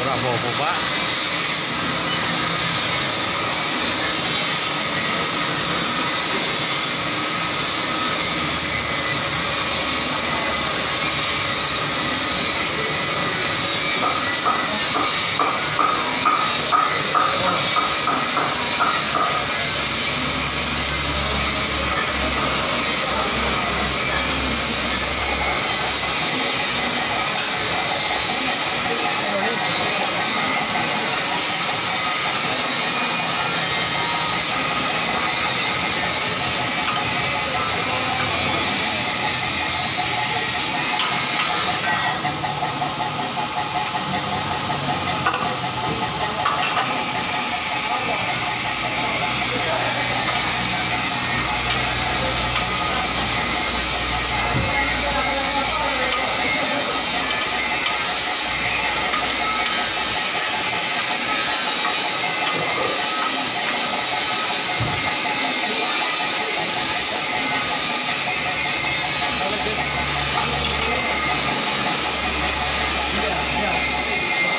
ora apa?